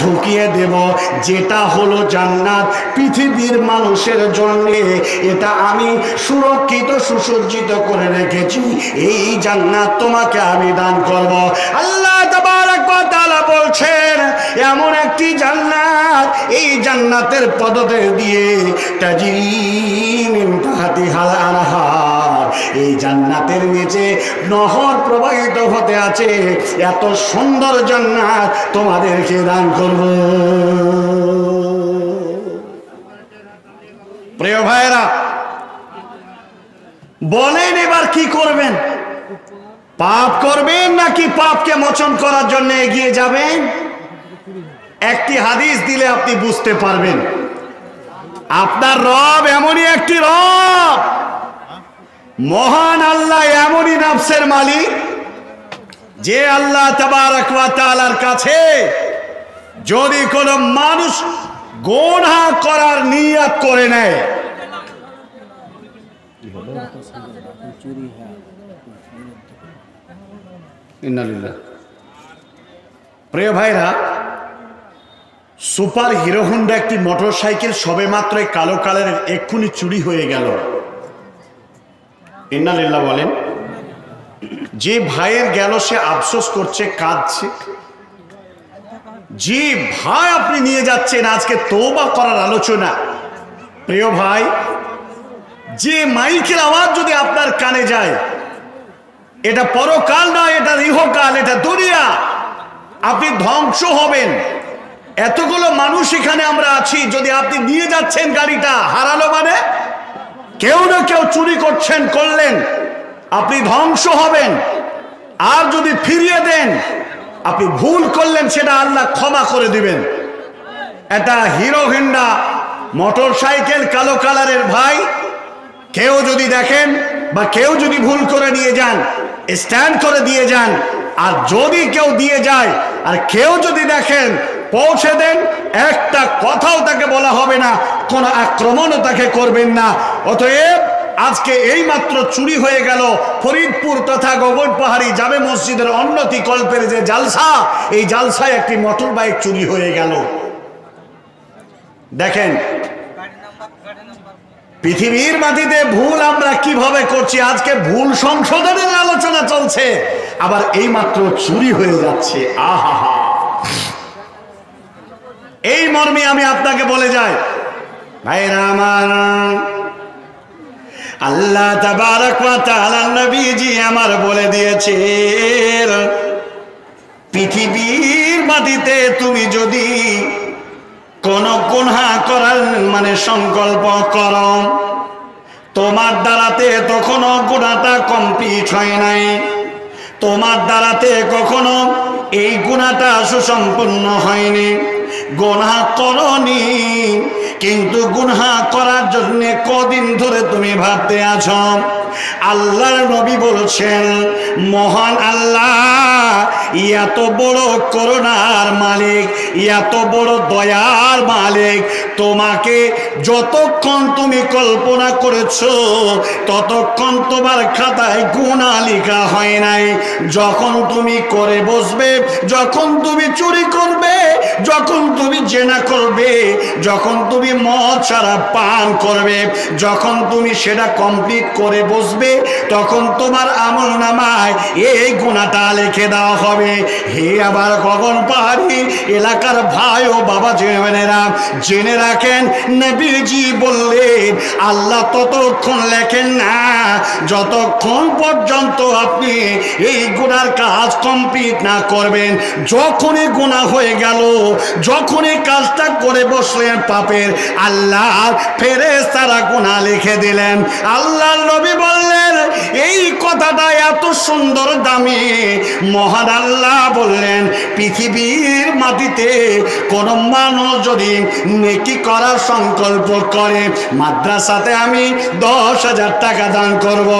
ঢুকিয়ে দেব। যেটা হলো জান্নাত, পৃথিবীর মানুষের জন্য। এটা আমি সুরক্ষিত, সুসজ্জিত করে রেখেছি। এই জান্নাত তোমাকে আমি দান করব। আল্লাহ তাআলা বলছেন, এমন একটি জান্নাত, এই জান্নাতের পদতে দিয়ে তাজরি মিন তাহতিহাল আনহার। এই জান্নাতের নিচে নহর প্রবাহিত হতে আছে। এত সুন্দর জান্নাত তোমাদেরকে দান করব। প্রিয় ভাইরা বলেন এবার কি করবেন? পাপ করবেন নাকি পাপকে মোচন করার জন্য এগিয়ে যাবেন? একটি হাদিস দিলে আপনি বুঝতে পারবেন। আপনার রব এমনই একটি রব। মহান আল্লাহ এমনই নফসের মালিক যে আল্লাহ তাআলার কাছে যদি কোনো মানুষ গোনা করার নিয়ত করে নেয়। প্রিয় ভাইরা, সুপার হিরো হোন্ডা একটি মোটর সাইকেল সবে মাত্র কালো কালারের এক্ষুনি চুরি হয়ে গেল। ইন্নালিল্লাহ বলেন, যে ভাইয়ের গেল সে আফসোস করছে, কাঁদছে। যে ভাই আপনি নিয়ে যাচ্ছেন, আজকে তোবা করার আলোচনা। প্রিয় ভাই, যে মাইকের আওয়াজ যদি আপনার কানে যায়, এটা পরকাল নয়, এটা ইহকাল, এটা দুনিয়া। আপনি ধ্বংস হবেন। এতগুলো মানুষ এখানে আমরা আছি, যদি আপনি নিয়ে যাচ্ছেন গাড়িটা, হারালো মানে? কেউ না কেউ চুরি করছেন, করলেন। আপনি ধ্বংস হবেন। আর যদি ফিরিয়ে দেন, আপনি ভুল করলেন, সেটা আল্লাহ ক্ষমা করে দিবেন। এটা হিরো হিন্ডা মোটর সাইকেল কালো কালারের ভাই। কেউ যদি দেখেন বা কেউ যদি ভুল করে নিয়ে যান, স্ট্যান্ড করে দিয়ে যান, আর যদি কেউ দিয়ে যায়, আর কেউ যদি দেখেন পৌঁছে দেন। একটা কথাও তাকে বলা হবে না, কোনো আক্রমণও তাকে করবেন না। অতএব আজকে এই মাত্র চুরি হয়ে গেল। ফরিদপুর তথা গগন পাহাড়ি জামে মসজিদের অন্যতি কল্পের যে জালসা, এই জালসায় একটি মোটর বাইক চুরি হয়ে গেল। দেখেন, পৃথিবীর মাটিতে ভুল আমরা কীভাবে করছি, আজকে ভুল সংশোধনের আলোচনা চলছে। আবার এই মাত্র চুরি হয়ে যাচ্ছে। আহা এই মর্মে আমি আপনাকে বলে যাই। ভাইরা আমার, আল্লাহ নবীজি আমার বলে দিয়েছে পৃথিবীর মাটিতে তুমি যদি কোন গুনহা করার মানে সংকল্প কর, তোমার দ্বারাতে তখনো গুণাটা কমপ্লিট হয় নাই। তোমার দ্বারাতে কখনো এই গুণাটা সুসম্পন্ন হয়নি। গুণা করনি কিন্তু গুনহা করার জন্য কদিন ধরে তুমি ভাবতে আছো, আল্লাহর নবী বলছেন, মহান আল্লাহ, এত বড় করুণার মালিক, এত বড় দয়ার মালিক, তোমাকে যতক্ষণ তুমি কল্পনা করেছ, ততক্ষণ তোমার খাতায় গুণা লেখা হয় নাই। যখন তুমি করে বসবে, যখন তুমি চুরি করবে, যখন তুমি জেনা করবে, যখন তুমি মদ ছাড়া পান করবে যখন তুমি সেটা কমপ্লিট করে বসবে, তখন তোমার আমল নামায় এই গুণাটা লিখে দেওয়া হবে। হে আবার গগন পাহাড়ি, এলাকার ভাই ও বাবা জেনেরা, জেনে রাখেন, নবীজি বললেন, আল্লাহ ততক্ষণ লেখেন না, যতক্ষণ পর্যন্ত আপনি এই গুণার কাজ কমপ্লিট না করবেন, যখনই গুণা হয়ে গেল, যখনই কাজটা করে বসলেন পাপের, আল্লাহ ফেরে তারা গুণা লিখে দিলেন আল্লাহ নবী বললেন, এই কথাটা এত সুন্দর দামি মহান আল্লাহ বললেন, পৃথিবীর মাটিতে কোন মানুষ যদি নেকি করার সংকল্প করে, মাদ্রাসাতে আমি দশ হাজার টাকা দান করব।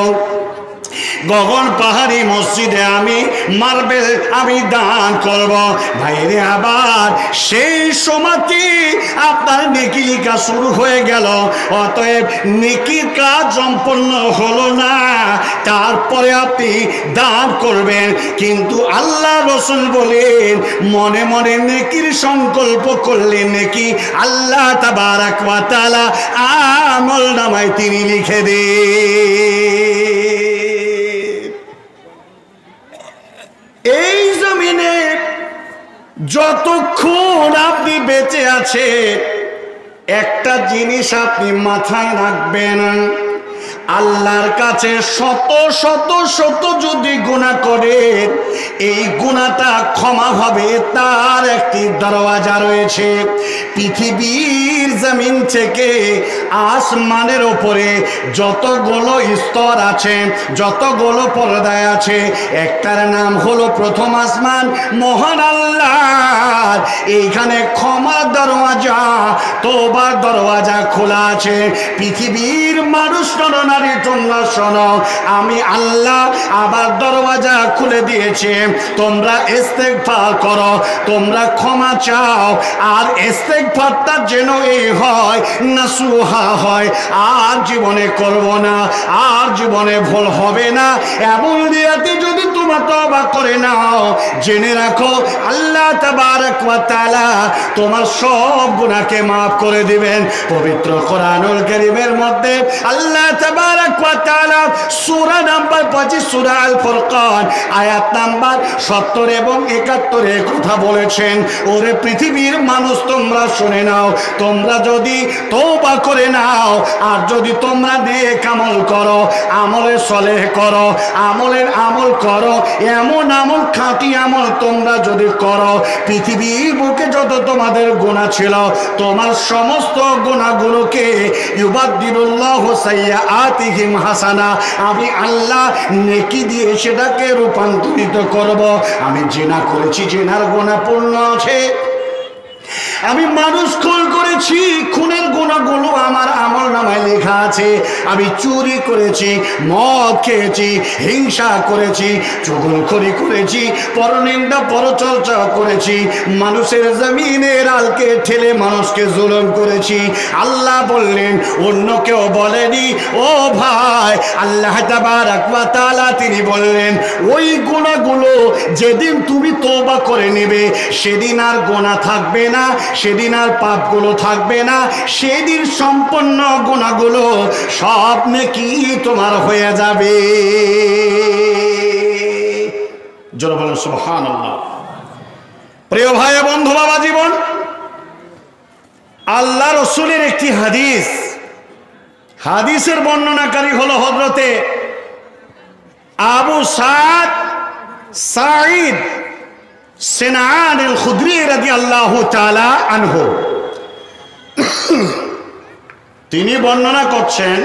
গগন পাহাড়ি মসজিদে আমি মার্বেল আমি দান করব। ভাইরে আবার, সেই সময়টি আপনার নেকি লিখা শুরু হয়ে গেল। অতএব নেকির কাজ সম্পন্ন হলো না। তারপরে আপনি দান করবেন। কিন্তু আল্লাহ রসুল বলেন, মনে মনে নেকির সংকল্প করলে নেকি, আল্লাহ তাবারাক আমল নামায় তিনি লিখে দে। এই জমিনে যতক্ষণ আপনি বেঁচে আছেন একটা জিনিস আপনি মাথায় রাখবেন। আল্লাহর কাছে শত শত শত যদি গুণা করে, এই গুণাটা ক্ষমা হবে তার একটি দরওয়াজা রয়েছে। পৃথিবীর জমিন থেকে আসমানের ওপরে যতগুলো স্তর আছে, যতগুলো পর্দায় আছে, একটার নাম হলো প্রথম আসমান, মহান আল্লাহ এইখানে ক্ষমার দরওয়াজা তোবার দরওয়াজা খোলা আছে। পৃথিবীর মানুষ নরনারীর জন্য শোনো, আমি আল্লাহ আবার দরওয়াজা খুলে দিয়েছে। তোমরা ইস্তেগফার করো, তোমরা ক্ষমা চাও। আর ইস্তেকফারটা যেন এই হয় না সুহা হয়, আর জীবনে করব না, আর জীবনে ভুল হবে না। এমন দিয়াতে যদি তোমার তবা করে নাও। জেনে রাখো, আল্লাহ তাআলা তোমার সব গুনাহকে maaf করে দিবেন। পবিত্র কোরআনুল কারীমের মধ্যে আল্লাহ তাআলা সূরা নাম্বার 25 সূরা আল ফুরকান, আয়াত নাম্বার 70 এবং 71 এ কথা বলেছেন, ওরে পৃথিবীর মানুষ, তোমরা শুনে নাও। তোমরা যদি তওবা করে নাও আর যদি তোমরা নেক আমল করো আমলে সলেহ করো, আমলের আমল করো এমন আমল খাঁটি আমল তোমরা যদি করো, পৃথিবীর বুকে যত তোমাদের গুণা ছিল, তোমার সমস্ত গুণাগুলোকে ইউবাদ্দিরুল্লাহ সাইয়া আতিহিম হাসানা, আমি আল্লাহ নেকি দিয়ে সেটাকে রূপান্তরিত করব। আমি জেনা করেছি, জেনার গুণা পূর্ণ আছে। আমি মানুষ খুন করেছি, খুনের গুণাগুলো আমার আমল নামায় লেখা আছে। আমি চুরি করেছি, মদ খেয়েছি, হিংসা করেছি, চুগলখড়ি করেছি, পরনিন্দা, পরচর্চা করেছি, মানুষের জমিনের আলকে ঠেলে মানুষকে জুলম করেছি। আল্লাহ বললেন, অন্য কেউ বলেনি, ও ভাই। আল্লাহ তাআলা তিনি বললেন, ওই গুণাগুলো যেদিন তুমি তোবা করে নেবে, সেদিন আর গোনা থাকবে না, সেদিন আর পাপগুলো থাকবে না, সেদিন সম্পন্ন গুণাগুলো সব নাকি তোমার হয়ে যাবে। প্রিয় ভাই বন্ধু, বাবা জীবন, আল্লাহ রসুলের একটি হাদিস, হাদিসের বর্ণনাকারী হলো হজরতে আবু সাদ সাঈদ সেনান এল খুদ্রি তিনি বর্ণনা করছেন,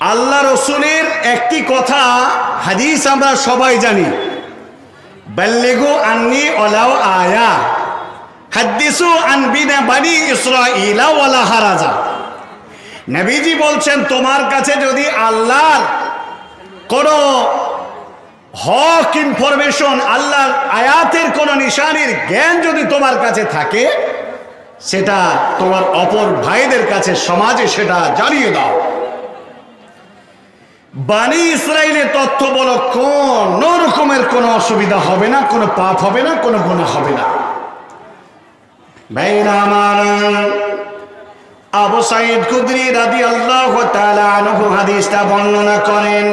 আল্লাহ রসুলের একটি কথা, হাদিস আমরা সবাই জানি। বাল্লেগু আন্নি ওলাও আয়া ওয়ালা হারাজা। বলছেন, তোমার কাছে যদি আল্লাহর কোনো হক ইনফরমেশন আল্লাহর আয়াতের কোন নিশানির জ্ঞান যদি তোমার কাছে থাকে সেটা তোমার অপর ভাইদের কাছে সমাজে সেটা জানিয়ে দাও। বাণী ইসরায়েলের তথ্য বলো, কোন রকমের কোনো অসুবিধা হবে না, কোনো পাপ হবে না, কোনো গুণা হবে না। আবু আল্লাহ বর্ণনা করেন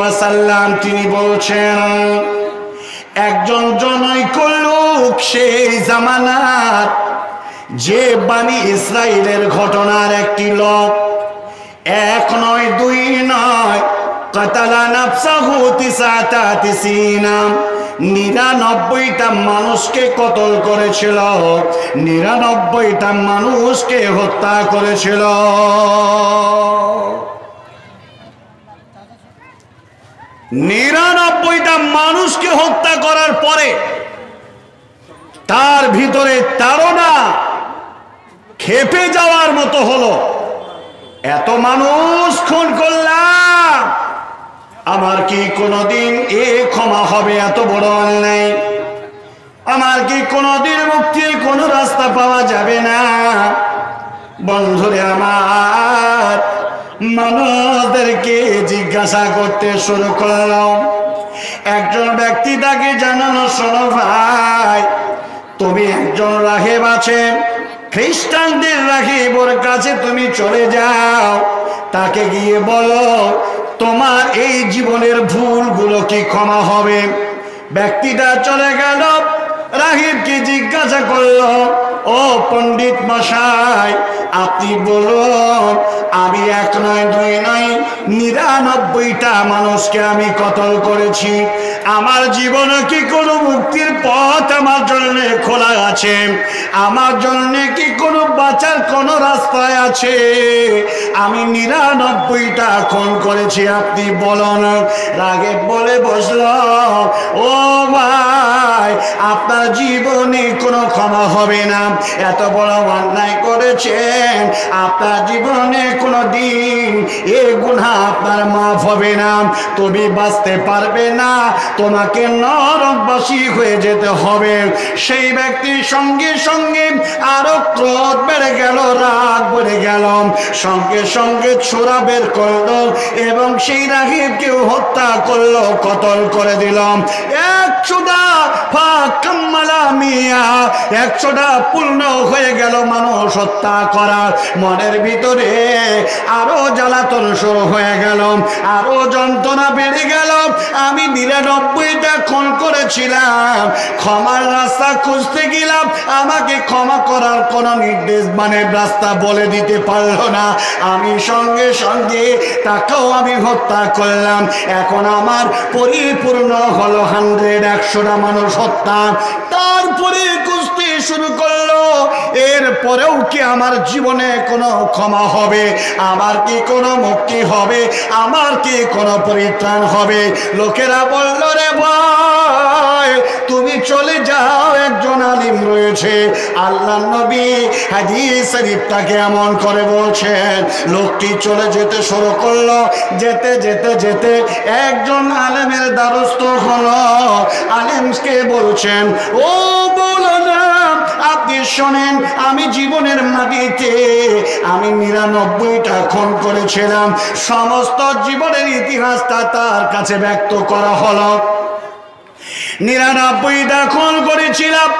ওয়াসাল্লাম তিনি বলছেন, একজন জনৈক লোক সেই জামানার, যে বাণী ইসরায়েলের ঘটনার একটি লোক। এক নয়, দুই নয় নিরানব্বইটা মানুষকে কতল করেছিল? নিরানব্বইটা মানুষকে হত্যা করেছিল। নিরানব্বইটা মানুষকে হত্যা করার পরে তার ভিতরে তারা খেপে যাওয়ার মতো হলো। এত মানুষ খুন করলাম। আমার কি কোনোদিন এ ক্ষমা হবে এত বড় অন্যায়? আমার কি কোনোদিন মুক্তির কোনো রাস্তা পাওয়া যাবে না? বন্ধুরে আমার মানুষদেরকে জিজ্ঞাসা করতে শুরু করলাম। একজন ব্যক্তি তাকে জানানো শোনো ভাই, তুমি একজন রাহেব আছে। খ্রিস্টানদের রাহিবর কাছে তুমি চলে যাও। তাকে গিয়ে বলো, তোমার এই জীবনের ভুলগুলো কি ক্ষমা হবে? ব্যক্তিটা চলে গেল, রাহিবকে জিজ্ঞাসা করল ও পণ্ডিত মশাই, আপনি বলুন, আমি এক নয়, দুই নয়, নিরানব্বইটা মানুষকে আমি কতল করেছি? আমার জীবনে কি কোনো মুক্তির পথ আমার জন্য খোলা আছে? আমার জন্য কি কোনো বাঁচার কোনো রাস্তায় আছে? আমি নিরানব্বইটা খুন করেছি, আপনি বলুন। রাগে বলে বসল, ও ভাই, আপনার জীবনে কোনো ক্ষমা হবে না। এত বড় অন্যায় করেছেন। আপনার জীবনে কোনো দিন এ গুণা আপনার মাফ হবে না। তুমি বাঁচতে পারবে না, তোমাকে নরকবাসী হয়ে যেতে হবে। সেই ব্যক্তির সঙ্গে সঙ্গে আরও ক্রোধ বেড়ে গেল, রাগ বেড়ে গেল। সঙ্গে সঙ্গে ছোড়া বের করল এবং সেই রাহিবকেও হত্যা করল, কতল করে দিলাম একশোটা ফাঁকাম্মালা মিয়া একশোটা পূর্ণ হয়ে গেল মানুষ হত্যা করার। মনের ভিতরে আরও জ্বালাতন শুরু হয়ে গেল, আরও যন্ত্রণা বেড়ে গেল। আমি নিরানব্বইটা খুন করেছিলাম, ক্ষমার রাস্তা খুঁজতে গেলাম। আমাকে ক্ষমা করার কোন নির্দেশ মানে রাস্তা বলে দিতে পারল না। আমি সঙ্গে সঙ্গে তাকেও আমি হত্যা করলাম। এখন আমার পরিপূর্ণ হলো হান্ড্রেড একশোটা মানুষ হত্যা। তারপরে কুস্তি শুরু করল এরপরেও কি আমার জীবনে কোনো ক্ষমা হবে? আমার কি কোনো মুক্তি হবে? আমার কি কোনো পরিত্রাণ হবে? লোকেরা বলল, রে ভাই, তুমি চলে যাও, একজন আলিম রয়েছে। আল্লাহ নবী হাদিস শরীফটাকে এমন করে বলছেন, লোকটি চলে যেতে শুরু করল, যেতে যেতে যেতে একজন আলেমের দ্বারস্থ হলো। আলেমকে বলছেন, ও বলো আপনি শোনেন, আমি জীবনের মাটিতে আমি নিরানব্বইটা খুন করেছিলাম। সমস্ত জীবনের ইতিহাসটা তার কাছে ব্যক্ত করা হলো। নিরানব্বইটা খুন করেছিলাম।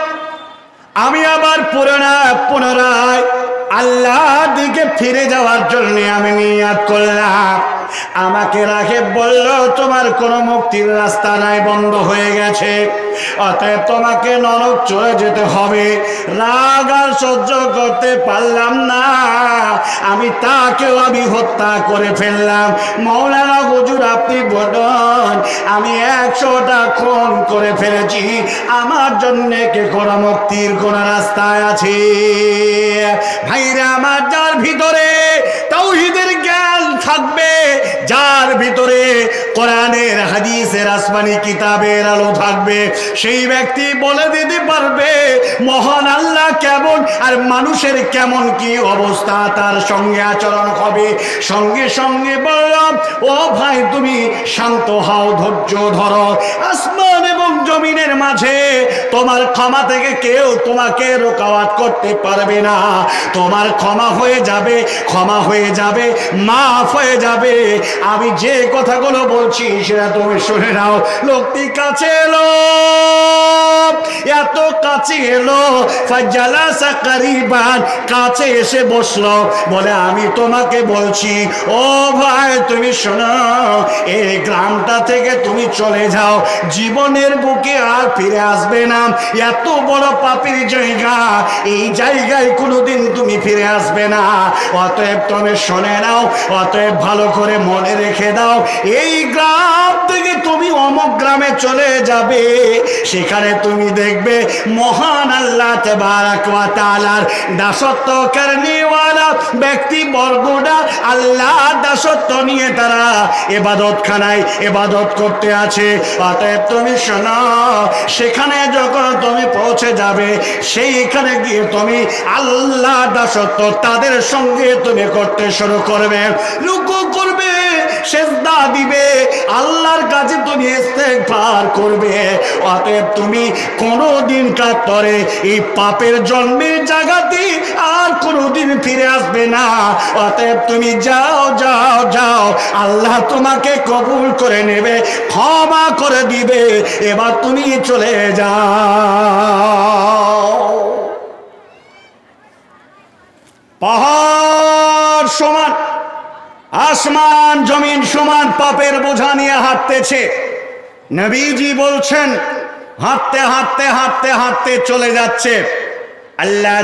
আমি আবার পুনরায় পুনরায় আল্লাহ দিকে ফিরে যাওয়ার জন্য আমি নিয়াত করলাম। আমাকে রাখে বলল, তোমার কোনো মুক্তির রাস্তা নাই, বন্ধ হয়ে গেছে। অতএব তোমাকে নরক চলে যেতে হবে। রাগ আর সহ্য করতে পারলাম না। আমি তাকেও আমি হত্যা করে ফেললাম। মৌলানা হুজুর, আপনি বলুন, আমি একশোটা খুন করে ফেলেছি। আমার জন্যে কে কোনো মুক্তির কোন রাস্তায় আছে? ভাইরা আমার যার ভিতরে যার ভিতরে কোরআনের, হাদিসের, আসমানি কিতাবের আলো থাকবে, সেই ব্যক্তি বলে দিতে পারবে, মহান আল্লাহ কেমন আর মানুষের কেমন কি অবস্থা তার সঙ্গে আচরণ হবে। সঙ্গে সঙ্গে বললাম, ও ভাই, তুমি শান্ত হও, ধৈর্য ধরো। আসমান এবং জমিনের মাঝে তোমার ক্ষমা থেকে কেউ তোমাকে রোকাওয়াত করতে পারবে না। তোমার ক্ষমা হয়ে যাবে, ক্ষমা হয়ে যাবে, মাফ হয়ে যাবে। আমি যে কথাগুলো বলছি সেটা তুমি শুনে নাও। লোকটি কাছে এলো। এত কাছে এলো। কাছে এসে বসল। বলে, আমি তোমাকে বলছি, ও ভাই, তুমি শোনো, এই গ্রামটা থেকে তুমি চলে যাও। জীবনের বুকে আর ফিরে আসবে না। এত বড় পাপের জায়গা। এই জায়গায় কোনোদিন তুমি ফিরে আসবে না। অতএব তুমি শুনে নাও। অতএব ভালো করে মনে রেখে দাও। এই গ্রাম থেকে তুমি অমক গ্রামে চলে যাবে। সেখানে তুমি দেখবে মহান আল্লাহ তাআলার দাসত্ব করনেওয়ালা ব্যক্তি বর্গরা আল্লাহ দাসত্ব নিয়ে তারা এবাদত খানায় এবাদত করতে আছে। অতএব তুমি শোনো, সেখানে যখন তুমি পৌঁছে যাবে, সেইখানে গিয়ে তুমি আল্লাহ দাসত্ব তাদের সঙ্গে তুমি করতে শুরু করবে। রুকু করবে। সেজদা দিবে, আল্লাহর কাছে তুমি ইস্তেগফার করবে। অতএব তুমি কোনোদিন কাতরে, এই পাপের জন্মের জায়গাতে আর কোনোদিন ফিরে আসবে না। অতএব তুমি যাও যাও যাও, আল্লাহ তোমাকে কবুল করে নেবে, ক্ষমা করে দিবে। এবার তুমি চলে যাও। পাহাড় সমান। আসমান, জমিন, সমান পাপের বোঝা নিয়ে হাঁটতেছে। নবীজি বলছেন, হাঁটতে হাঁটতে হাঁটতে হাঁটতে চলে যাচ্ছে। আল্লাহ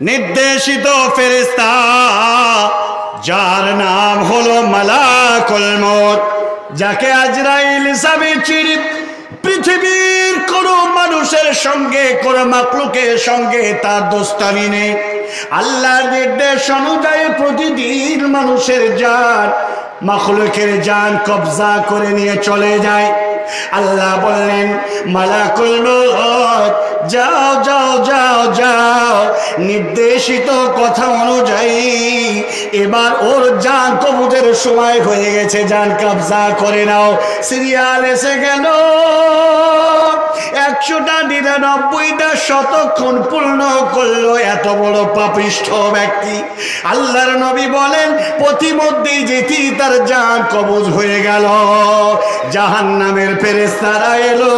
নির্দেশিত ফেরেশতা, যার নাম হলো মালাকুল মউত, যাকে আজরাইল হিসাবে চিনি পৃথিবীর কোন মানুষের সঙ্গে, কোন মাকলুকের সঙ্গে তার দোস্তানি নেই। আল্লাহর নির্দেশ অনুযায়ী প্রতিদিন মানুষের যান মাকলুকের যান কবজা করে নিয়ে চলে যায়। আল্লাহ বললেন, মালাকুল মউত, যাও যাও যাও যাও। নির্দেশিত কথা অনুযায়ী এবার ওর জান কবুতের সময় হয়ে গেছে জান কবজা করে নাও। সিরিয়াল এসে গেল। একশোটা নিরানব্বইটা শতক্ষণ পূর্ণ করল এত বড় পাপিষ্ঠ ব্যক্তি। আল্লাহর নবী বলেন প্রতিমধ্যেই যেটি তার জান কবজ হয়ে গেল। জাহান নামের ফেরেস্তারা এলো,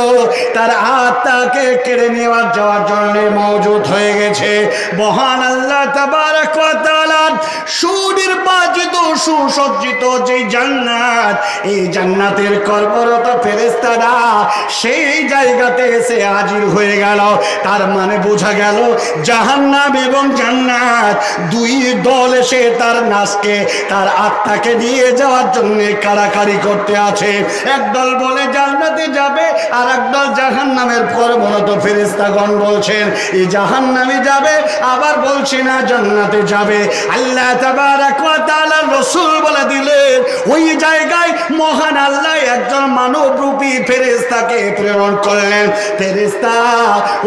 তার আত্মাকে কেড়ে নেওয়ার যাওয়ার জন্য মজুদ হয়ে গেছে। মহান আল্লাহ ওয়া তাআলা সুনির্বাচিত সুসজ্জিত যে জান্নাত, এই জান্নাতের কর্মরত ফেরেস্তারা সেই জায়গাতে এসে হাজির হয়ে গেল। তার মানে বোঝা গেল, জাহান্নাম এবং জান্নাত দুই দল এসে তার নাচকে তার আত্মাকে নিয়ে যাওয়ার জন্য কারাকারি করতে আছে। একদল বলে, জান্নাতে যাবে। আর একদল জাহান্নামের কর্মরত ফেরেস্তাগণ বলছেন, এই জাহান্নামে যাবে। আবার বলছে, না, জান্নাতে যাবে। আল্লাহ তাবারাক ওয়া তাআলা রাসূল বলে দিলেন, ওই জায়গায় মহান আল্লাহ একজন মানবরূপী ফেরেশতাকে প্রেরণ করলেন। ফেরেশতা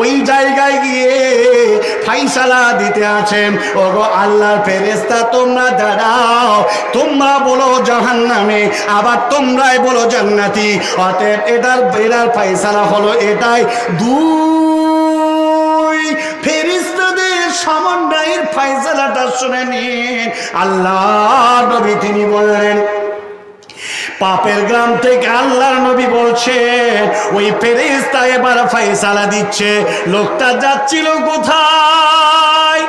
ওই জায়গায় গিয়ে ফাইসালা দিতে আছেন। ওগো আল্লাহর ফেরেশতা, তোমরা দাঁড়াও, তোমরা বলো জাহান্নামে, আবার তোমরাই বলো জান্নাতি। অতএব এটার এটার ফাইসালা হলো এটাই। দুই ফাইসালাটা শুনে নিন। আল্লাহ নবী তিনি বললেন, পাপের গ্রাম থেকে আল্লাহর নবী বলছেন ওই ফেরেস্তা এবার ফাইসালা দিচ্ছে। লোকটা যাচ্ছিল কোথায়?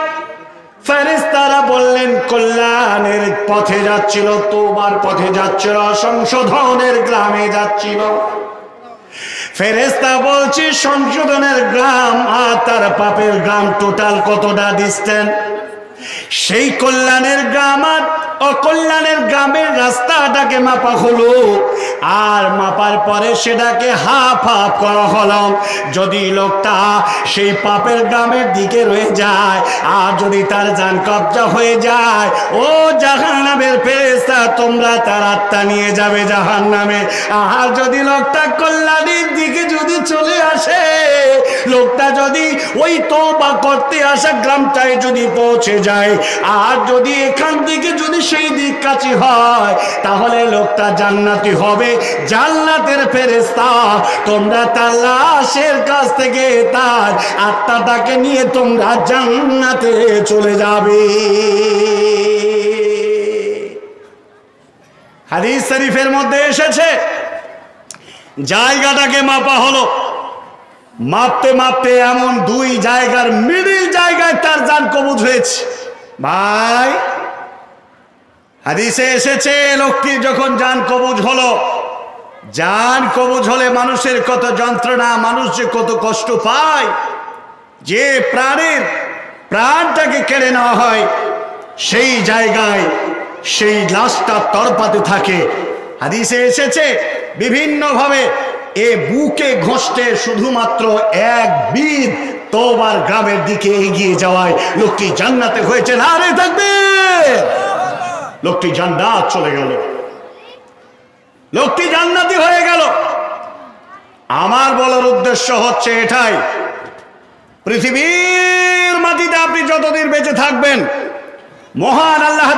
ফেরেস্তারা বললেন, কল্যাণের পথে যাচ্ছিল, তোবার পথে যাচ্ছিল, সংশোধনের গ্রামে যাচ্ছিল। ফেরেস্তা বলছি, সংশোধনের গ্রাম আর তার পাপের গ্রাম টোটাল কতটা দিচ্ছেন সেই কল্যাণের গ্রাম আর অকল্যাণের গ্রামের রাস্তাটাকে মাপা হলো। আর মাপার পরে সেটাকে হাফ হাফ করা হলো। যদি লোকটা সেই পাপের গ্রামের দিকে রয়ে যায়, আর যদি তার যান কবজা হয়ে যায়, ও জাহান নামের ফেরেস্তা তোমরা তার আত্মা নিয়ে যাবে জাহান নামে আর যদি লোকটা কল্যাণের দিকে যদি চলে আসে, লোকটা যদি ওই তোবা করতে আসা গ্রামটায় যদি পৌঁছে যায়, আর যদি এখান থেকে যদি সেই দিক কাছে হয়, তাহলে লোকটা জান্নাতি হবে। জান্নাতের ফেরেস্তা তোমরা তার লাশের কাছ থেকে তার আত্মাটাকে নিয়ে তোমরা জান্নাতে চলে যাবে। হাদিস শরীফের মধ্যে এসেছে, জায়গাটাকে মাপা হলো। মাপতে মাপতে এমন দুই জায়গার মিডিল জায়গায় তার যান কবুজ হয়েছে। ভাই হাদিসে এসেছে লোকটির যখন যান কবুজ হলো যান কবুজ হলে মানুষের কত যন্ত্রণা, মানুষ যে কত কষ্ট পায়, যে প্রাণের প্রাণটাকে কেড়ে নেওয়া হয়, সেই জায়গায়, সেই লাশটা তরপাতে থাকে। হাদিসে এসেছে, বিভিন্নভাবে এ বুকে ঘষতে শুধুমাত্র এক বিদ তোবার গ্রামের দিকে এগিয়ে যাওয়ায় লোকটি জান্নাতে হয়েছে। না রে থাকবে! লোকটি জান্নাত চলে গেল। লোকটি জান্নাতি হয়ে গেল। আমার বলার উদ্দেশ্য হচ্ছে এটাই। পৃথিবীর মাটিতে আপনি যতদিন বেঁচে থাকবেন, মহান আল্লাহ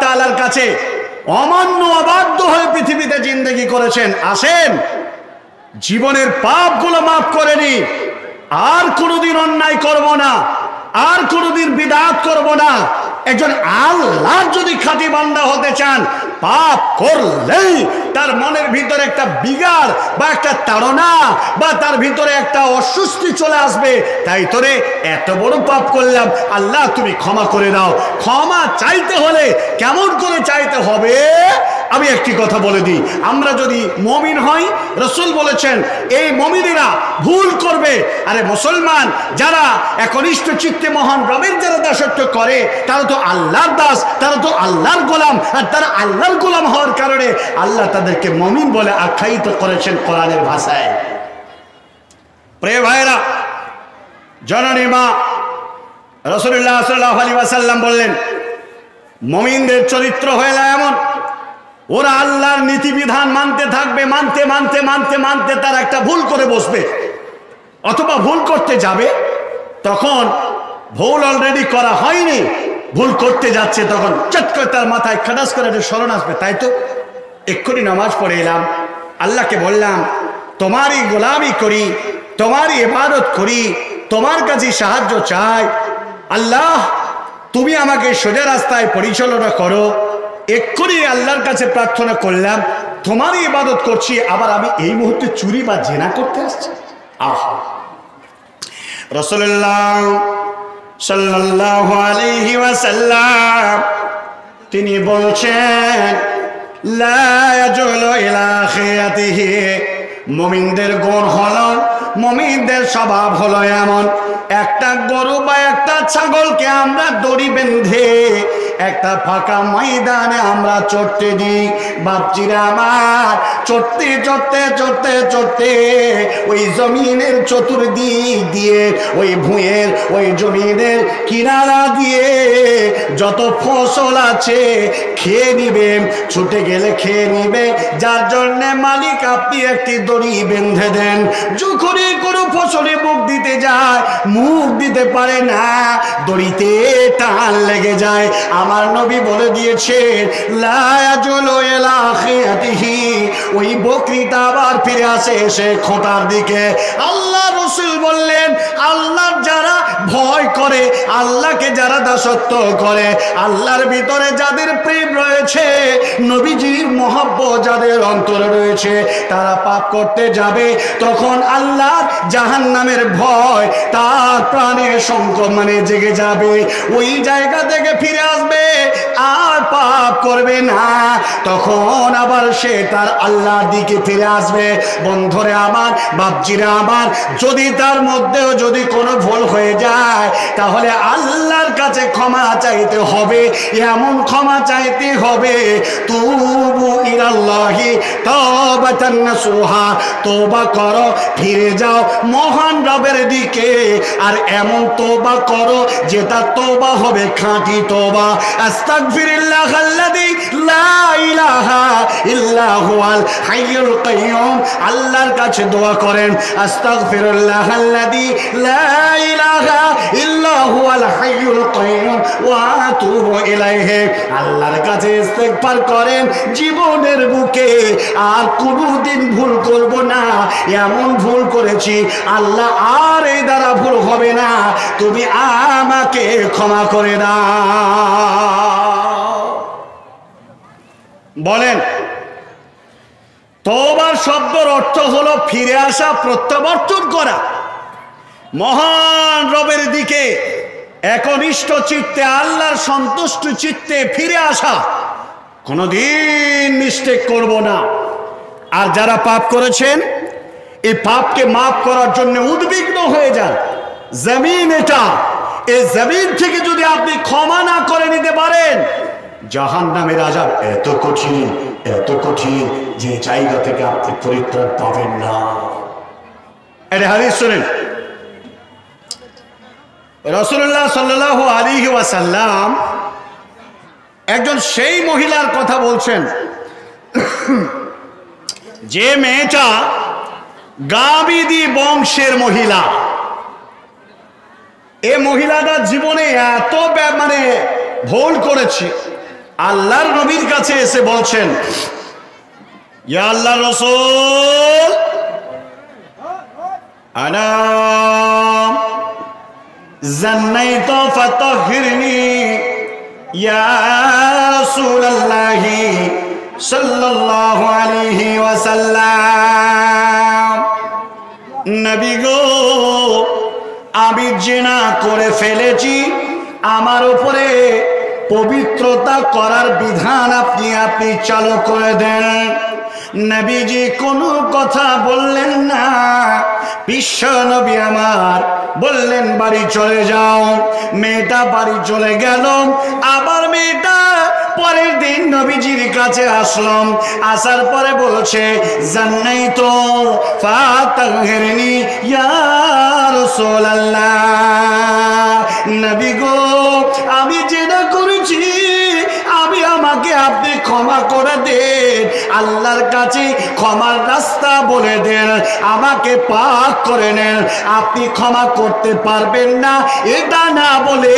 তাআলার কাছে অমান্য অবাধ্য হয়ে পৃথিবীতে জিন্দগি করেছেন। আসেন, জীবনের পাপগুলো মাফ করে নি আর কোনোদিন অন্যায় করব না। আর কোনোদিন বিদাত করব না। একজন আল্লাহর যদি খাঁটি বান্দা হতে চান, পাপ করলেই তার মনের ভিতরে একটা বিগার বা একটা তাড়না বা তার ভিতরে একটা অস্বস্তি চলে আসবে। তাই তোরে এত বড় পাপ করলাম, আল্লাহ তুমি ক্ষমা করে দাও। ক্ষমা চাইতে হলে কেমন করে চাইতে হবে? আমি একটি কথা বলে দিই। আমরা যদি মমিন হই, রসুল বলেছেন, এই মমিনেরা ভুল করবে। আরে মুসলমান, যারা একনিষ্ঠ চিত্তে মহান রবের যারা দাসত্ব করে, তারা তো আল্লাহর দাস, তারা তো আল্লাহর গোলাম। আর তারা আল্লাহর গোলাম হওয়ার কারণে আল্লাহ তাদেরকে মমিন বলে আখ্যায়িত করেছেন কোরআনের ভাষায়। প্রে ভাইরা জননী মা রসুল্লাহ সাল্লাহ আলী ওয়াসাল্লাম বললেন, মমিনদের চরিত্র হয়ে এমন। ওরা আল্লাহর নীতিবিধান মানতে থাকবে, মানতে মানতে মানতে মানতে তার একটা ভুল করে বসবে। অথবা ভুল করতে যাবে, তখন ভুল অলরেডি করা হয়নি, ভুল করতে যাচ্ছে, তখন চট করে তার মাথায় খাদাস করে একটা স্মরণ আসবে, তাই তো? এক্ষুনি নামাজ পড়ে এলাম, আল্লাহকে বললাম, তোমারই গোলামি করি, তোমারই ইবাদত করি, তোমার কাছে সাহায্য চাই। আল্লাহ, তুমি আমাকে সোজা রাস্তায় পরিচালনা করো এক্ষুনি আল্লাহর কাছে প্রার্থনা করলাম, তোমারই ইবাদত করছি, আবার আমি এই মুহূর্তে চুরি বা জেনা করতে আসছি। আহা। রসুল্লাহ ওয়াসাল্লাম, তিনি বলছেন, লা ইয়াজুলু ইলা খিয়াতিহি মুমিনদের গুণ হলো মুমিনদের স্বভাব হলো এমন। একটা গরু বা একটা ছাগলকে আমরা দড়ি বেঁধে একটা ফাঁকা ময়দানে আমরা চড়তে দিই। বাপচিরা আমার, চড়তে চড়তে চড়তে চড়তে ওই জমিনের চতুর্দিক দিয়ে, ওই ভুঁয়ের ওই জমিনের কিনারা দিয়ে যত ফসল আছে খেয়ে নিবে, ছুটে গেলে খেয়ে নিবে। যার জন্যে মালিক আপনি একটি দড়ি বেঁধে দেন। যখনই কোনো ফসলে মুখ দিতে যায়, মুখ দিতে পারে না, দড়িতে টান লেগে যায়। আমার নবী বলে দিয়েছেন ওই বকরিটা আবার ফিরে আসে এসে খোঁটার দিকে। আল্লাহ রসুল বললেন আল্লাহর যারা ভয় করে, আল্লাহকে যারা দাসত্ব করে, আল্লাহর ভিতরে যাদের প্রেম রয়েছে, নবীজির মহাব্ব যাদের অন্তরে রয়েছে, তারা পাপ করতে যাবে, তখন আল্লাহ জাহান নামের ভয় তার প্রাণের সংকট মানে জেগে যাবে। ওই জায়গা থেকে ফিরে আসবে করবে না। তখন আবার সে তার আল্লাহর দিকে ফিরে আসবে। বন্ধুরে আমার, বাপজিরা আমার, যদি তার মধ্যেও যদি কোনো ভুল হয়ে যায়, তাহলে আল্লাহর কাছে ক্ষমা চাইতে হবে, এমন ক্ষমা চাইতে হবে, তুবু ইলাল্লাহি তাওবাতান নাসুহা তওবা করো, ফিরে যাও মহান রবের দিকে। আর এমন তোবা করো, যেটা তোবা হবে, খাঁটি তোবা। আস্তাগফিরুল্লাহ আল্লাহর কাছে দোয়া করেন আল্লাহর কাছে করেন, জীবনের বুকে আর কোনোদিন ভুল করব না, এমন ভুল করেছি, আল্লাহ আর এই দ্বারা ভুল হবে না, তুমি আমাকে ক্ষমা করে দাও। বলেন তোবার শব্দর অর্থ হলো ফিরে আসা, প্রত্যাবর্তন করা। মহান রবের দিকে একনিষ্ঠ চিত্তে, আল্লাহর সন্তুষ্ট চিত্তে ফিরে আসা। কোনোদিন মিস্টেক করব না। আর যারা পাপ করেছেন, এই পাপকে মাফ করার জন্য উদ্বিগ্ন হয়ে যান। জমিন এটা। এই জমিন থেকে যদি আপনি ক্ষমা না করে নিতে পারেন জাহান নামের আজাব এত কঠিন এত কঠিন যে জায়গা থেকে আপনি পরিত্রাণ পাবেন না। এটা হাদিস শুনেন। রসুল্লাহ সাল্লাহ আলী ওয়াসাল্লাম একজন সেই মহিলার কথা বলছেন। যে মেয়েটা গাবিদি বংশের মহিলা। এ মহিলাটা জীবনে এত মানে ভুল করেছে। আল্লাহর নবীর কাছে এসে বলছেন, ইয়া আল্লাহ রসুল, আনা জান্নাইত ফাতাহিরনি, ইয়া রাসূলুল্লাহি সাল্লাল্লাহু আলাইহি ওয়াসাল্লাম। নবী গো, আমি জেনা করে ফেলেছি, আমার উপরে পবিত্রতা করার বিধান আপনি আপনি চালু করে দেন। নবীজি কোনো কথা বললেন না। বিশ্ব নবী আমার বললেন, বাড়ি চলে যাও। মেয়েটা বাড়ি চলে গেল। আবার মেয়েটা পরের দিন নবীজির কাছে আসলাম। আসার পরে বলছে, জান্নাই তো রাসূলুল্লাহ। নবী গো, আমি যেটা করেছি আমাকে আপনি ক্ষমা করে দেন। আল্লাহর কাছে ক্ষমার রাস্তা বলে দেন, আমাকে পাক করে নেন। আপনি ক্ষমা করতে পারবেন না, এটা না বলে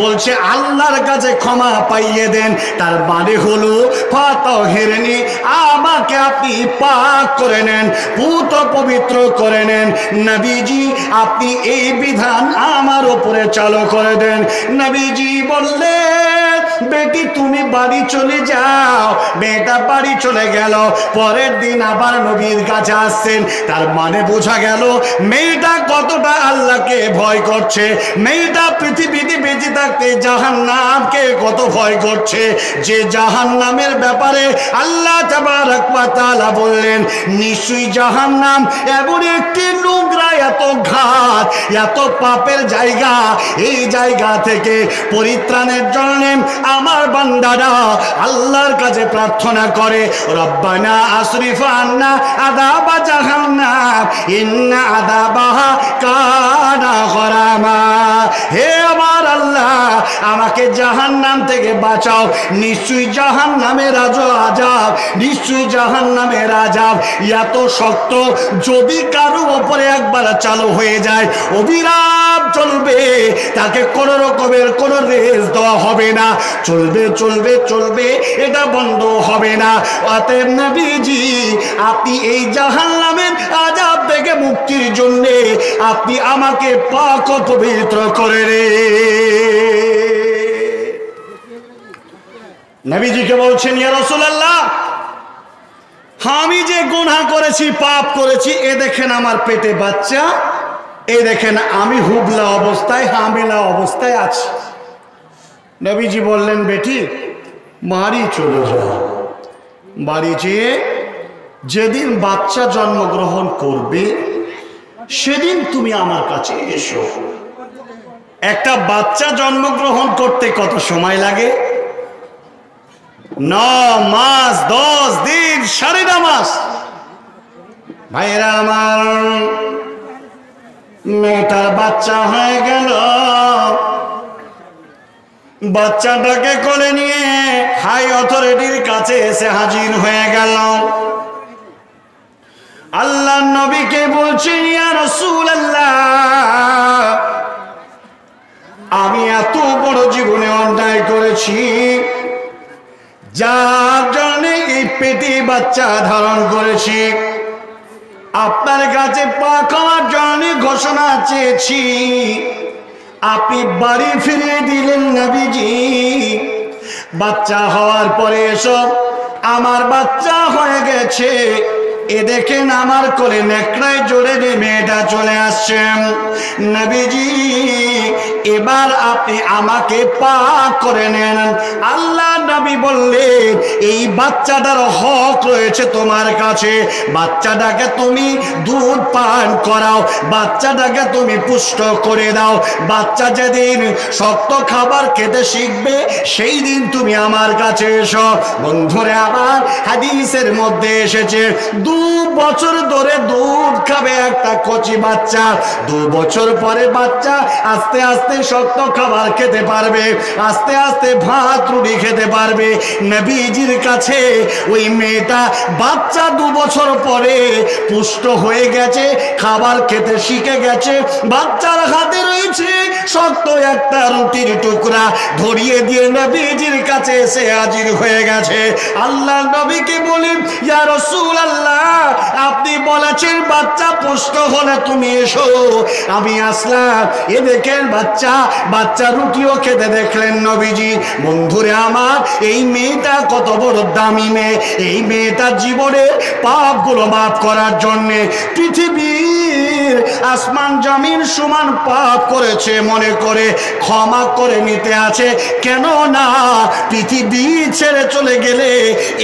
বলছে, আল্লাহর কাছে ক্ষমা পাইয়ে দেন। তার মানে হলো ফাত হেরেনি আমাকে আপনি পাক করে নেন পুত পবিত্র করে নেন। নবীজি, আপনি এই বিধান আমার উপরে চালু করে দেন। নবীজি বললেন বেটি, তুমি বাড়ি চলে যাও। মেয়েটা বাড়ি চলে গেল। পরের দিন আবার নবীর কাছে আসছেন। তার মানে বোঝা গেল, মেয়েটা কতটা আল্লাহকে ভয় করছে। মেয়েটা পৃথিবীতে বেঁচে থাকতে জাহান নামকে কত ভয় করছে। যে জাহান নামের ব্যাপারে আল্লাহ ওয়া বললেন, নিশ্চয়ই জাহান নাম এমন একটি নোংরা, এত ঘাত, এত পাপের জায়গা। এই জায়গা থেকে পরিত্রাণের জন্য আমার বান্দারা আল্লাহর কাছে প্রার্থনা করে, রব্বানা আশরিফ আন্না আদাবা জাহান্নাম, ইন্না আদাবাহা কানা গরামা। হে আমার আল্লাহ, আমাকে জাহান্নাম থেকে বাঁচাও, নিশ্চয়ই জাহান্নামের আজ আজাব নিশ্চয়ই জাহান্নামের আজাব এত শক্ত, যদি কারও ওপরে একবার চালু হয়ে যায় অবিরাম চলবে তাকে কোন রকমের কোন রেস দেওয়া হবে না। চলবে চলবে চলবে, এটা বন্ধ হবে না। অতএব নবীজি, আপনি এই জাহান্নামের আজাব থেকে মুক্তির জন্য আপনি আমাকে পাক পবিত্র করে রে। নবীজিকে বলছেন, ইয়া রাসূলুল্লাহ, আমি যে গুনাহ করেছি, পাপ করেছি, এ দেখেন আমার পেটে বাচ্চা, এ দেখেন আমি হুবলা অবস্থায়, হামিলা অবস্থায় আছি। নবীজি বললেন, বেটি, বাড়ি চলে যাও বাড়ি যেয়ে যেদিন বাচ্চা জন্মগ্রহণ করবে, সেদিন তুমি আমার কাছে এসো। একটা বাচ্চা জন্মগ্রহণ করতে কত সময় লাগে? ন মাস, দশ দিন, সাড়ে ন মাস। ভাইরা আমার, মেয়েটার বাচ্চা হয়ে গেল। বাচ্চাটাকে কোলে নিয়ে হাই অথরিটির কাছে এসে হাজির হয়ে গেল। আল্লাহ নবীকে বলছেন রসুল আমি এত বড় জীবনে অন্যায় করেছি, যার জন্য এই পেটে বাচ্চা ধারণ করেছি। আপনার কাছে পা খাওয়ার জন্য ঘোষণা চেয়েছি আপনি বাড়ি ফিরে দিলেন নবীজি। বাচ্চা হওয়ার পরে এসব আমার বাচ্চা হয়ে গেছে। এ দেখেন আমার কোলে নেকড়ায় জোরে মেয়েটা চলে আসছেন নবীজি এবার আপনি আমাকে পাক করে নেন। আল্লাহ নবী বললেন, এই বাচ্চাটার হক রয়েছে তোমার কাছে। বাচ্চাটাকে তুমি দুধ পান করাও, বাচ্চাটাকে তুমি পুষ্ট করে দাও। বাচ্চা যেদিন শক্ত খাবার খেতে শিখবে, সেই দিন তুমি আমার কাছে এসো। বন্ধুরে আমার হাদিসের মধ্যে এসেছে, দু বছর ধরে দুধ খাবে একটা কচি বাচ্চা, দু বছর পরে বাচ্চা আস্তে আস্তে শক্ত খাবার খেতে পারবে, আস্তে আস্তে ভাত রুটি খেতে পারবে। নবীজির কাছে ওই মেয়েটা বাচ্চা দু বছর পরে পুষ্ট হয়ে গেছে, খাবার খেতে শিখে গেছে, বাচ্চার হাতে রয়েছে শক্ত একটা রুটির টুকরা। ধরিয়ে দিয়ে নবীজির কাছে এসে হাজির হয়ে গেছে। আল্লাহ নবীকে বলি, ইয়া রসুল আল্লাহ আপনি বলেছেন বাচ্চা পুষ্ট হলে তুমি এসো। আমি আসলাম, এ দেখেন বাচ্চা বাচ্চা বাচ্চা রুটিও খেতে দেখলেন নবীজি। বন্ধুরে আমার, এই মেয়েটা কত বড় দামি মেয়ে। এই মেয়েটার জীবনের পাপগুলো মাফ করার জন্যে পৃথিবীর আসমান, জমিন সমান পাপ করেছে মনে করে, ক্ষমা করে নিতে আছে। কেন না পৃথিবী ছেড়ে চলে গেলে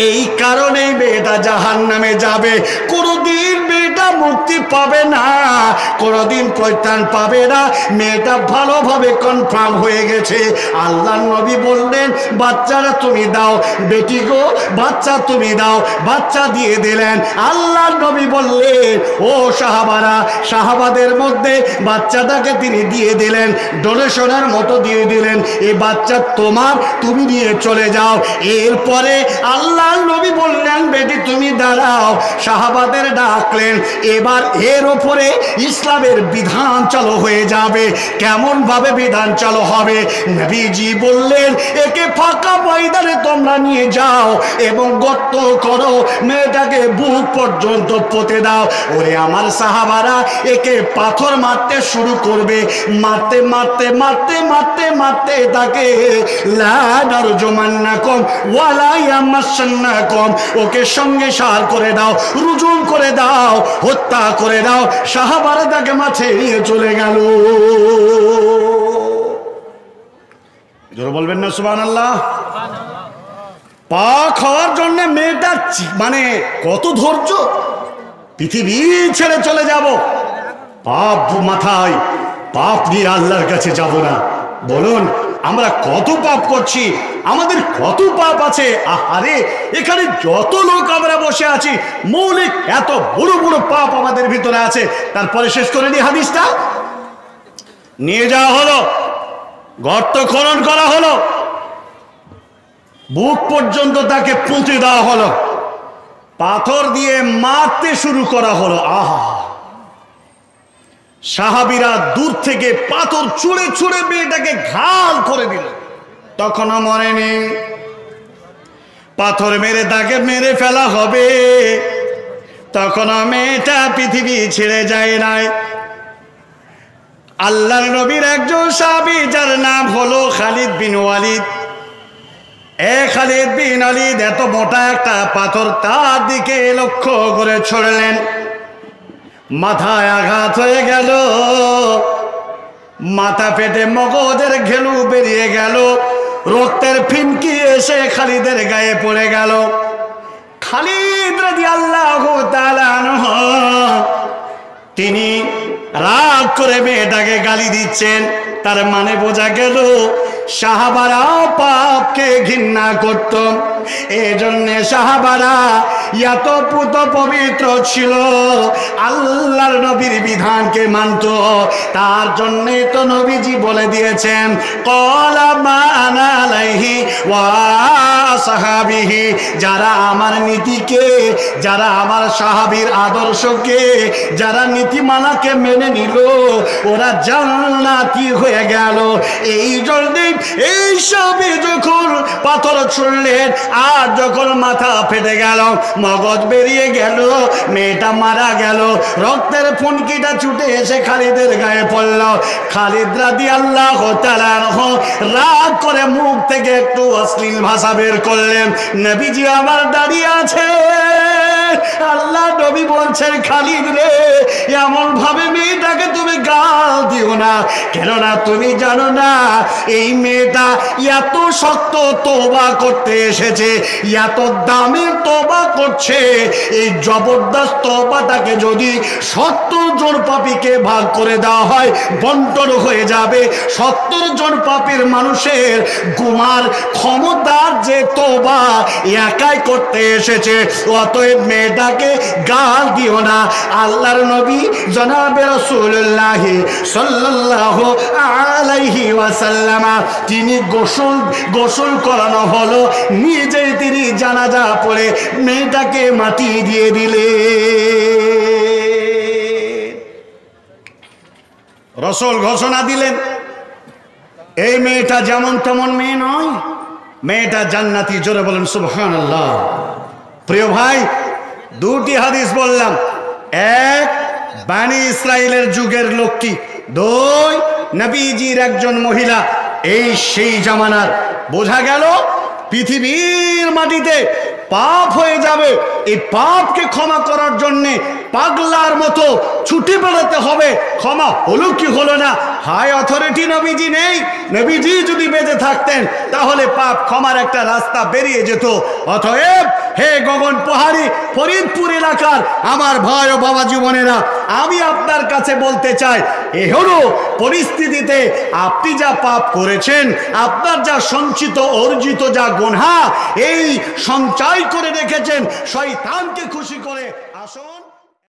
এই কারণেই মেয়েটা জাহান নামে যাবে। কোনোদিন মেয়েটা মুক্তি পাবে না, কোনোদিন পরিত্রাণ পাবে না। মেয়েটা ভালোভাবে কনফার্ম হয়ে গেছে। আল্লাহ নবী বললেন, বাচ্চারা তুমি দাও, বেটি গো, বাচ্চা তুমি দাও, বাচ্চা দিয়ে দিলেন। আল্লাহ নবী বললেন, ও সাহাবারা, সাহাবাদের মধ্যে বাচ্চাটাকে তিনি দিয়ে দিলেন ডোনেশনের মতো দিয়ে দিলেন এই বাচ্চা তোমার, তুমি নিয়ে চলে যাও। এরপরে আল্লাহ নবী বললেন, বেটি, তুমি দাঁড়াও। সাহাবাদের ডাকলেন, এবার এর ওপরে ইসলামের বিধান চালু হয়ে যাবে। কেমন ভাবে বিধান চালু হবে। নবীজি বললেন, একে ফাঁকা ময়দানে তোমরা নিয়ে যাও এবং গর্ত করো। মেয়েটাকে বুক পর্যন্ত পোতে দাও। ওরে আমার সাহাবারা, একে পাথর মারতে শুরু করবে। মারতে মারতে মারতে মারতে মারতে তাকে লানার জমান্না কম ওয়ালাইয়ামাসান্না কম ওকে সঙ্গে সার করে দাও রুজুন করে দাও, হত্যা করে দাও। সাহাবারা তাকে মাছে নিয়ে চলে গেল। বলবেন না সুবান আল্লাহ পা খাওয়ার জন্য মেয়েটা মানে কত ধৈর্য? পৃথিবী ছেড়ে চলে যাব। পাপ মাথায়, পাপ নিয়ে আল্লাহর কাছে যাব না। বলুন, আমরা কত পাপ করছি? আমাদের কত পাপ আছে? আরে এখানে যত লোক আমরা বসে আছি, মৌলিক এত বড় বড় পাপ আমাদের ভিতরে আছে। তারপরে শেষ করে নি হাদিসটা? নিয়ে যাওয়া হলো। গর্ত খনন করা হলো। বুক পর্যন্ত তাকে পুঁতে দেওয়া হলো। পাথর দিয়ে মারতে শুরু করা হলো। আহা! সাহাবিরা দূর থেকে পাথর ছুঁড়ে ছুঁড়ে মেয়েটাকে ঘাল করে দিল। তখনও মনে নেই পাথর মেরে তাকে মেরে ফেলা হবে। তখনও মেয়েটা পৃথিবী ছেড়ে যায় নাই। আল্লাহর নবীর একজন সাহাবী, যার নাম হলো খালিদ বিন ওয়ালিদ। এ খালিদ বিন আলিদ এত মোটা একটা পাথর তার দিকে লক্ষ্য করে ছড়লেন। মাথায় আঘাত হয়ে গেল। মাথা পেটে মগজের ঘেলু বেরিয়ে গেল। রক্তের ফিনকি এসে খালিদের গায়ে পড়ে গেল। খালিদ রাজি আল্লাহ তিনি রাগ করে মেয়েটাকে গালি দিচ্ছেন তার মানে বোঝা গেল সাহাবারাও পাপকে ঘৃণা করত। এই জন্যে সাহাবারা এত পুত পবিত্র ছিল। আল্লাহর নবীর বিধানকে মানত। তার জন্যে তো নবীজি বলে দিয়েছেন সাহাবিহি যারা আমার নীতিকে, যারা আমার সাহাবীর আদর্শকে, যারা নীতিমালাকে মেনে নিল, ওরা জান্নাতি হয়ে গেল। এই জন্যে এই সবে যখন পাথর ছুড়লেন আর যখন মাথা ফেটে গেল, মগজ বেরিয়ে গেল, মেয়েটা মারা গেল, রক্তের ফুনকিটা ছুটে এসে খালিদের গায়ে পড়ল। খালিদ রাদি আল্লাহ রাগ করে মুখ থেকে একটু অশ্লীল ভাষা বের করলেন, নবীজি আবার দাঁড়িয়ে আছে আল্লাহ নবী বলছেন, খালিদ রে, এমন ভাবে মেয়েটাকে তুমি গাল দিও না। কেননা তুমি জানো না, এই মেয়েটা এত শক্ত তোবা করতে এসেছে, এত দামের তোবা করছে। এই জবরদস্ত তোবাটাকে যদি সত্তর জন পাপীকে ভাগ করে দেওয়া হয়, বন্টন হয়ে যাবে। সত্তর জন পাপীর মানুষের গুমার ক্ষমতার যে তোবা একাই করতে এসেছে, অতএব মেয়েটাকে গাল দিও না। আল্লাহর নবী জনাবে রসুল্লাহ সাল্লাহ আলাইহি ওয়াসাল্লামা, তিনি গোসল গোসল করানো হলো। নিজেই তিনি জানাজা পড়ে মেয়েটাকে মাটি দিয়ে দিলে রসল ঘোষণা দিলেন, এই মেয়েটা যেমন তেমন মেয়ে নয়, মেয়েটা জান্নাতি। জোরে বলেন সুবহান আল্লাহ প্রিয় ভাই দুটি হাদিস বললাম। এক বাণী ইসরায়েলের যুগের লোকটি দুই, নবীজির একজন মহিলা। এই সেই জামানার। বোঝা গেল, পৃথিবীর মাটিতে পাপ হয়ে যাবে। এই পাপকে ক্ষমা করার জন্যে পাগলার মতো ছুটে বেড়াতে হবে। ক্ষমা হলো কি হলো না? হাই অথরিটি নবীজি নেই। নবীজি যদি বেঁচে থাকতেন, তাহলে পাপ ক্ষমার একটা রাস্তা বেরিয়ে যেত। অতএব, হে গগন পাহাড়ি ফরিদপুর এলাকার আমার ভাই ও বাবা জীবনেরা, আমি আপনার কাছে বলতে চাই, এ হলো পরিস্থিতিতে আপনি যা পাপ করেছেন, আপনার যা সঞ্চিত, অর্জিত যা গুনহা, এই সঞ্চয় করে রেখেছেন, শয়তানকে খুশি করে আসুন।